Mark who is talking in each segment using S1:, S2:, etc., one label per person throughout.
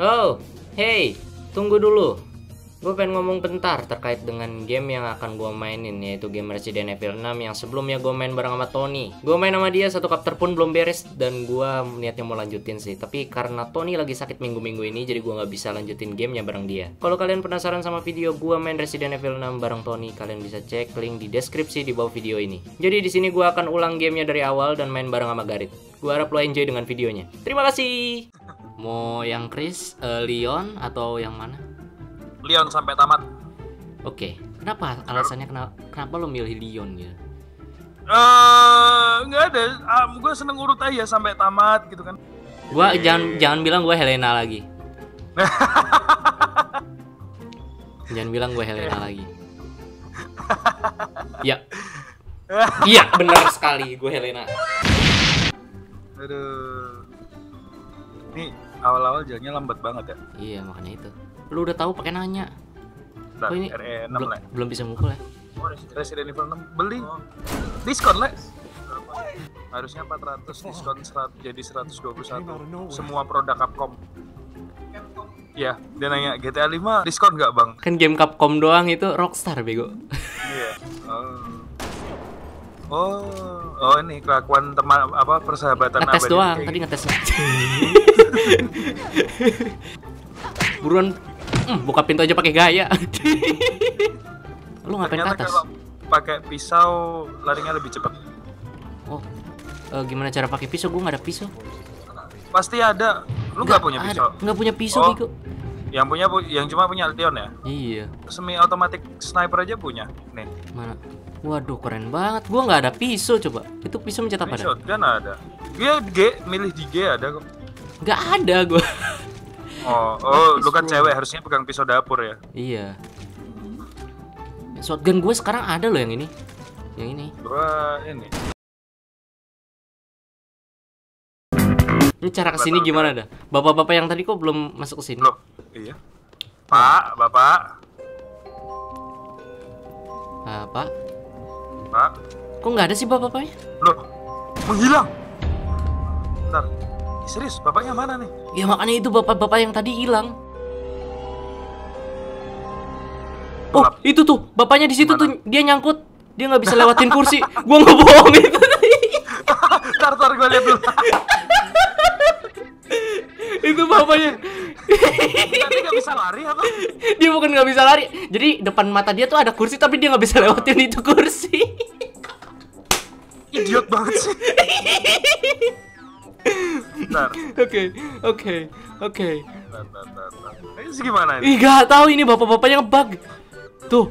S1: Oh, hey, tunggu dulu. Gue pengen ngomong bentar terkait dengan game yang akan gue mainin yaitu game Resident Evil 6 yang sebelumnya gue main bareng sama Tony. Gue main sama dia satu chapter pun belum beres dan gue niatnya mau lanjutin sih. Tapi karena Tony lagi sakit minggu-minggu ini jadi gue nggak bisa lanjutin gamenya bareng dia. Kalau kalian penasaran sama video gue main Resident Evil 6 bareng Tony, kalian bisa cek link di deskripsi di bawah video ini. Jadi di sini gue akan ulang gamenya dari awal dan main bareng sama Garit. Gue harap lo enjoy dengan videonya. Terima kasih. Mau yang Chris, eh, Leon atau yang mana?
S2: Leon sampai tamat.
S1: Oke, kenapa alasannya kenapa kenapa lo milih Leon gitu?
S2: Eh, nggak ada. Um, gue seneng urut aja sampai tamat gitu kan.
S1: Gua jangan jangan bilang gue Helena lagi. jangan bilang gue Helena lagi. Ya. Iya, benar sekali gue Helena.
S2: Aduh. Ini awal-awal jalannya lambat banget ya.
S1: Iya, makanya itu. Lu udah tahu pakai nanya.
S2: Bentar,
S1: Oh, ini
S2: RE6
S1: belum,
S2: lah.
S1: belum bisa mukul ya?
S2: Resident Evil 6 beli. Diskon, Le. Harusnya 400 diskon 100 jadi 121. Semua produk Capcom. Ya, dia nanya GTA 5 diskon nggak bang?
S1: Kan game Capcom doang itu Rockstar bego.
S2: Iya. Oh. oh, oh ini kelakuan teman apa persahabatan
S1: Ngetes
S2: abadi
S1: doang,
S2: kayak
S1: tadi
S2: gitu.
S1: ngetes. Buruan mm, buka pintu aja pakai gaya. Lu ngapain ke
S2: Ternyata
S1: atas?
S2: kalau pakai pisau larinya lebih cepat.
S1: Oh, eh, gimana cara pakai pisau? Gue nggak ada pisau.
S2: Pasti ada. Lu nggak punya pisau?
S1: Nggak punya pisau,
S2: Oh. Yang punya pu- yang cuma punya Leon ya?
S1: Iya,
S2: Semi otomatis sniper aja punya. Nih,
S1: mana? Waduh, keren banget. Gua nggak ada pisau coba. Itu pisau mencet apa
S2: ini
S1: dah?
S2: shotgun ada. Dia G, milih di G ada kok.
S1: Nggak ada gua.
S2: Oh, oh, lu kan cewek harusnya pegang pisau dapur ya.
S1: iya. Shotgun gue sekarang ada loh yang ini. Yang ini.
S2: Gua ini.
S1: Ini cara ke sini
S2: Batal.
S1: gimana dah? Bapak-bapak yang tadi kok belum masuk ke sini?
S2: Loh, iya. Pak, Bapak,
S1: Ah, Pak.
S2: Pak.
S1: Kok nggak ada sih bapak-bapaknya?
S2: Loh, menghilang. Bentar. Serius, bapaknya mana nih?
S1: Ya makanya itu bapak-bapak yang tadi hilang. Oh, itu tuh, bapaknya di situ tuh, dia nyangkut. Dia nggak bisa lewatin kursi. Gua nggak bohong itu.
S2: Ntar, ntar gue lihat dulu.
S1: itu bapaknya.
S2: Tadi nggak bisa lari apa?
S1: dia bukan nggak bisa lari. Jadi depan mata dia tuh ada kursi tapi dia nggak bisa lewatin itu kursi.
S2: Idiot banget sih.
S1: Oke, oke, oke.
S2: Ini gimana ini?
S1: Ih, gak tahu ini bapak-bapaknya ngebug. Tuh.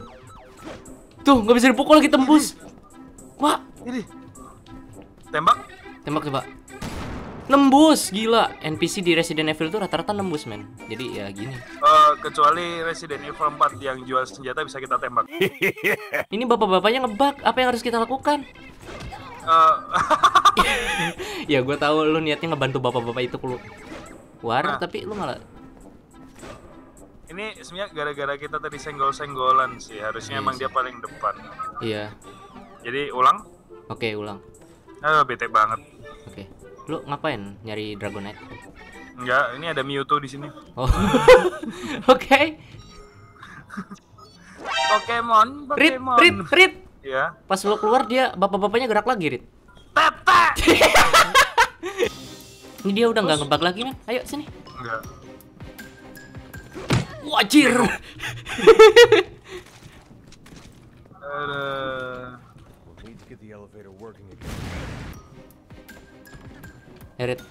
S1: Tuh, nggak bisa dipukul lagi tembus. Wah,
S2: Ini. Tembak?
S1: tembak coba. Nembus, gila. NPC di Resident Evil tuh rata-rata nembus, men. Jadi ya gini.
S2: Eh, kecuali Resident Evil 4 yang jual senjata bisa kita tembak.
S1: Ini bapak-bapaknya ngebug. Apa yang harus kita lakukan?
S2: Eh,
S1: ya, gue tahu lu niatnya ngebantu bapak-bapak itu keluar.
S2: Nah.
S1: tapi lu malah
S2: ini sebenarnya gara-gara kita tadi senggol-senggolan sih. Harusnya
S1: Iya
S2: emang dia paling depan.
S1: Iya.
S2: Jadi ulang.
S1: Oke, ulang.
S2: Ah, bete banget.
S1: Oke. Lu ngapain nyari Dragonite?
S2: Enggak, ini ada Mewtwo di sini.
S1: Oh. Oke.
S2: Pokemon,
S1: Rit,
S2: Pokemon.
S1: Rit, Rit.
S2: Ya.
S1: Pas lu keluar dia bapak-bapaknya gerak lagi, Rit. Ini dia udah nggak ngebug lagi, men. Ayo sini.
S2: Enggak.
S1: Wajir.
S2: Aduh.
S3: We'll need to get the elevator working again.
S1: Ya, Rit.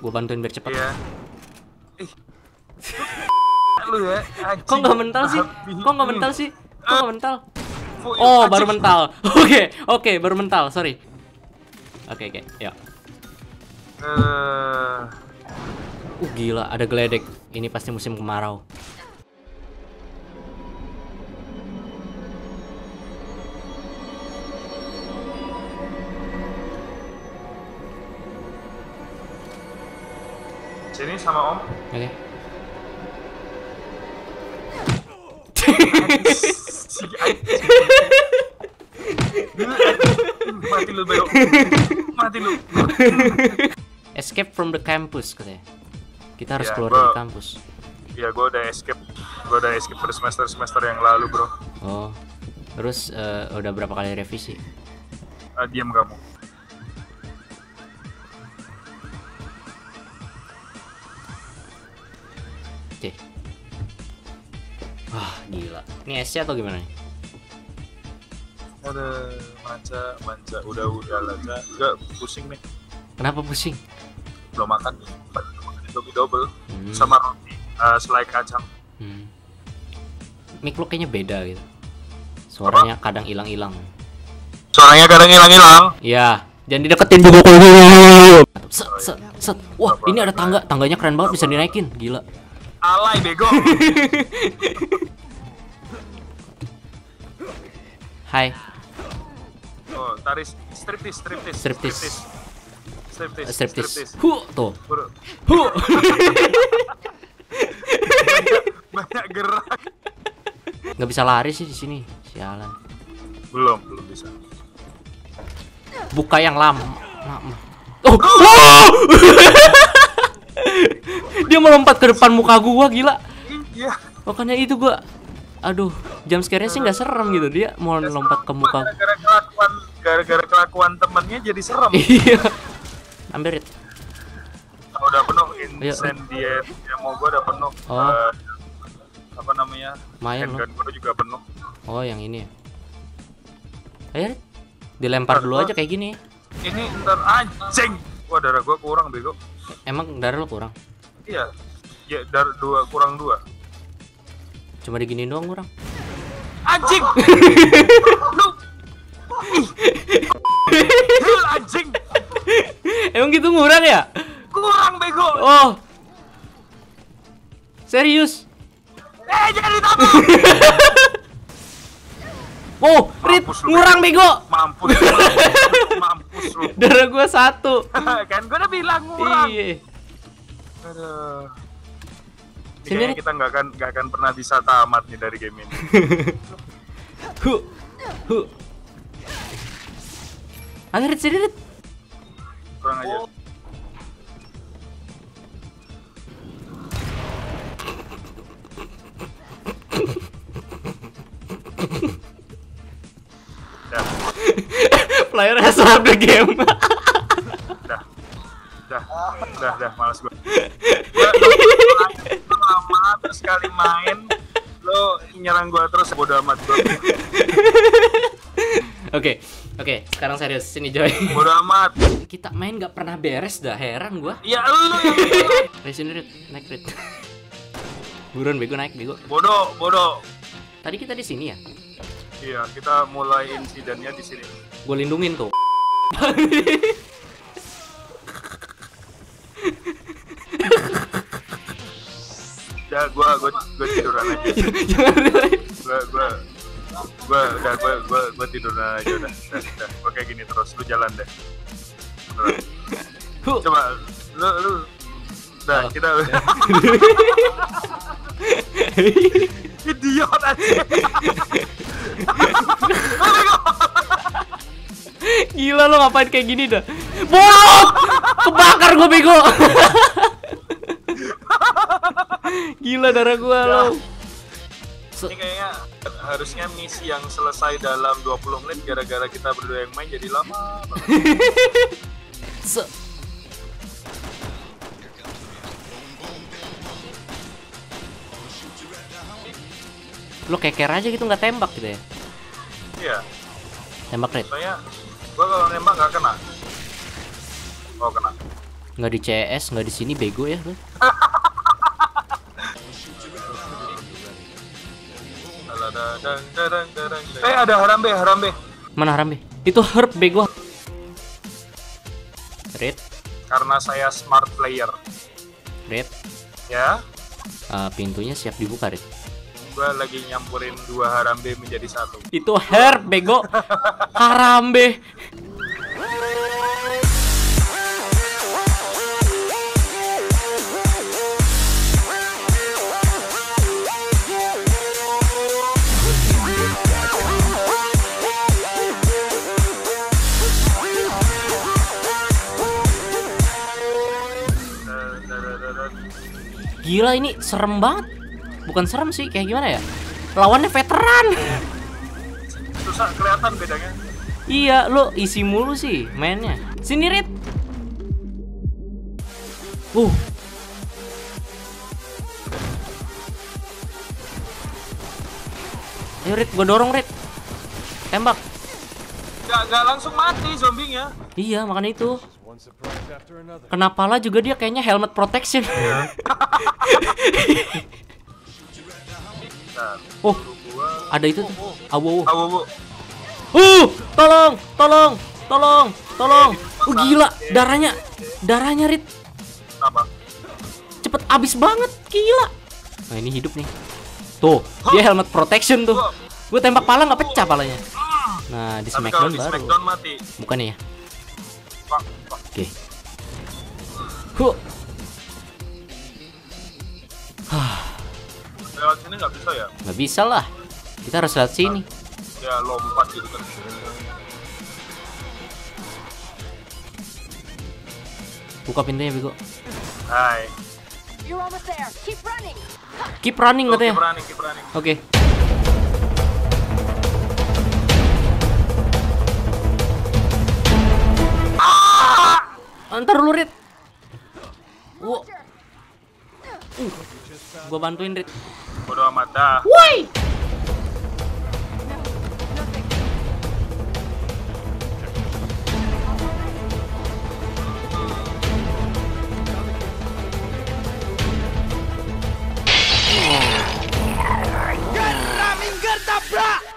S1: Gua bantuin biar cepat.
S2: Iya. Ih. Lu ya.
S1: Kok nggak mental sih? Kok nggak mental sih? Kok nggak mental? Oh, baru mental. Oke, oke, baru mental. Sorry. Oke, oke. Ya.
S2: Eh,
S1: Uh, gila, ada geledek. Ini pasti musim kemarau.
S2: sini sama Om.
S1: Oke.
S2: Anjing. Mati lu. Mati lu.
S1: Escape from the campus katanya. Kita harus
S2: Ya,
S1: keluar
S2: gua-
S1: dari kampus.
S2: Ya gue udah escape, gue udah escape dari semester semester yang lalu bro.
S1: Oh. Terus eh, udah berapa kali revisi?
S2: Ah, diam kamu.
S1: Oke. Wah, gila. Ini SC atau gimana nih?
S2: Ada manca, manca, udah udah lah. Enggak pusing nih,
S1: Kenapa pusing?
S2: Belum makan nih. Indomie double
S1: Hmm.
S2: sama roti, eh, selai kacang.
S1: Hmm. Mic lu kayaknya beda gitu. Suaranya kadang hilang-hilang.
S2: Suaranya kadang hilang-hilang.
S1: Ya, jangan dideketin juga Set, set, set. Wah, ini ada tangga. Tangganya keren banget bisa dinaikin. Gila.
S2: Alay bego.
S1: Hai.
S2: oh, taris striptis, striptis,
S1: Striptis.
S2: striptis,
S1: Eh, Striptis. Hu, tuh. Hu.
S2: banyak gerak.
S1: Nggak bisa lari sih di sini. Sialan.
S2: Belum, belum bisa.
S1: Buka yang lama. lama. Oh. oh! Dia melompat ke depan muka gua gila.
S2: Iya.
S1: Makanya itu gua aduh, jam scare sih nggak serem gitu. Dia mau lompat ke muka.
S2: Gara-gara kelakuan, gara-gara kelakuan temennya jadi serem.
S1: Iya. Ambil it.
S2: Oh, udah penuh incendiate yang mau gua udah penuh.
S1: Oh.
S2: Eh, apa namanya?
S1: Loh.
S2: Handgun gua juga penuh.
S1: Oh, yang ini ya. Ayo, Rit. dilempar dulu aja kayak gini.
S2: Ini ntar anjing. Wah darah gua kurang bego.
S1: Emang darah lo kurang?
S2: Iya. Ya darah dua kurang dua.
S1: Cuma diginiin doang kurang.
S2: Anjing. Lu anjing.
S1: Emang gitu ngurang ya?
S2: Kurang bego.
S1: Oh. Serius?
S2: Eh jadi tabung.
S1: Oh, Rit, ngurang bego.
S2: Mampus. Mampus lu.
S1: Darah gua satu.
S2: kan gua udah bilang kurang.
S1: Iya.
S2: Aduh. Ini
S1: Sini,
S2: kita nggak akan nggak akan pernah bisa tamat nih dari game ini.
S1: Hu. Hu. Ayo Rit, sini Rit.
S2: Kurang aja. Dah,
S1: Player has left the game.
S2: dah, dah, dah, dah, malas gue. Lo lama terus sekali main, lo nyerang gue terus bodo amat gue.
S1: Oke, oke, sekarang serius sini Joy.
S2: Bodo amat.
S1: Kita main nggak pernah beres dah, heran gua.
S2: Ya yang
S1: Ayo sini Rit, naik Rit. Buruan bego naik bego.
S2: bodoh, bodoh.
S1: Tadi kita di sini ya.
S2: Iya, kita mulai insidennya di sini.
S1: Gue lindungin tuh.
S2: Ya, gua, gua, gua tiduran aja.
S1: Jangan.
S2: Gua, gua, gua, udah, gua, gua, gua tiduran aja udah. Udah, udah. Kayak gini terus. Lu jalan deh. Beneran. Coba, lu, lu. Udah,
S1: Oh.
S2: kita. Idiot aja.
S1: Gila lo ngapain kayak gini dah? Bolot! Kebakar gue bego. Gila darah gua lo.
S2: Ini kayaknya harusnya misi yang selesai dalam 20 menit gara-gara kita berdua yang main jadi lama.
S1: Se- Lo keker aja gitu nggak tembak gitu ya?
S2: Iya,
S1: Tembak red?
S2: soalnya gua kalau nembak nggak kena. Oh kena.
S1: Nggak di CS, nggak di sini bego ya.
S2: Eh ada Harambe, Harambe.
S1: Mana Harambe? Itu herb bego. Red,
S2: Karena saya smart player.
S1: red.
S2: Ya,
S1: Ah, pintunya siap dibuka red.
S2: gua lagi nyampurin dua Harambe menjadi satu.
S1: Itu herb bego. Harambe. Gila ini serem banget. Bukan serem sih, kayak gimana ya? Lawannya veteran.
S2: Susah kelihatan bedanya.
S1: iya, lo isi mulu sih mainnya. Sini Rit. Uh. Ayo Rit, gue dorong Rit. Tembak.
S2: Gak, gak langsung mati zombinya.
S1: Iya, makanya itu. Kenapa lah juga dia kayaknya helmet protection. Oh, ada itu tuh. Awu,
S2: bu.
S1: Uh, tolong, tolong, tolong, tolong. Uh, gila, darahnya, darahnya Rit.
S2: Apa?
S1: Cepet abis banget, gila. Nah ini hidup nih. Tuh, dia helmet protection tuh. Gue tembak pala nggak pecah palanya. Nah di Smackdown baru.
S2: Smackdown mati.
S1: Bukannya ya?
S2: Pak, pak.
S1: Huh.
S2: Lewat sini nggak bisa ya?
S1: Nggak bisa lah. Kita harus lihat sini.
S2: Ya lompat gitu kan.
S1: Buka pintunya bego.
S2: Hai.
S4: You're almost there. Keep running.
S1: Keep running
S2: Oke,
S1: katanya.
S2: berani, keep running.
S1: Oke. Ah! Ntar dulu Rit. Wow. Uh. Gua bantuin Rit.
S2: Bodo amat dah.
S1: Woi. Uh.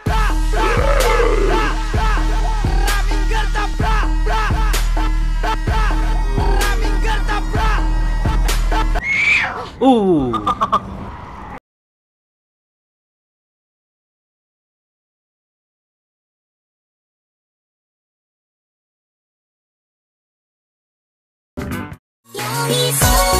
S5: Ooh. So